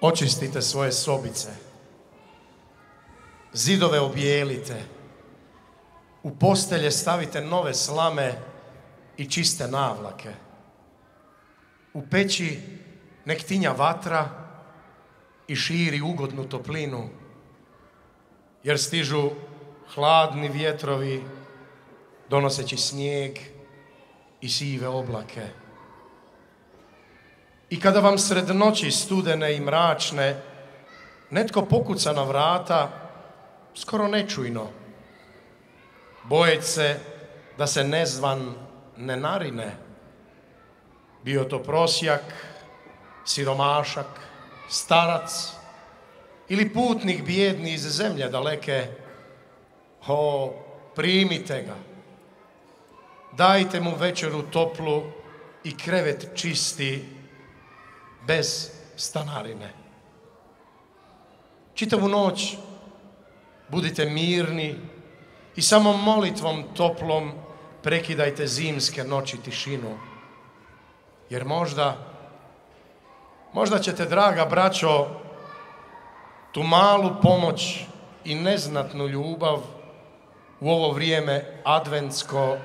Očistite svoje sobice. Zidove obijelite. U postelje stavite nove slame i čiste navlake. U peći nek tinja vatra i širi ugodnu toplinu, jer stižu hladni vjetrovi donoseći snijeg i sive oblake. I kada vam sred noći studene i mračne netko pokuca na vrata, skoro nečujno, bojeći se da se nezvan ne narine, bio to prosjak, siromašak, starac ili putnik bijedni iz zemlje daleke, o, primite ga. Dajte mu večeru toplu i krevet čisti bez stanarine. Čitavu noć budite mirni i samo molitvom toplom prekidajte zimske noći tišinu. Jer možda, možda ćete, draga braćo, tu malu pomoć i neznatnu ljubav u ovo vrijeme adventsko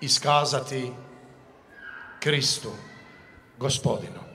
iskazati Kristu, gospodinu.